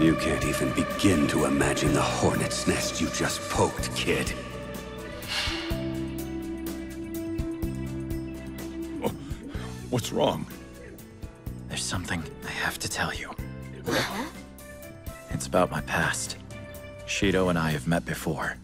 You can't even begin to imagine the hornet's nest you just poked, kid. Oh, what's wrong? There's something I have to tell you. It's about my past. Shido and I have met before.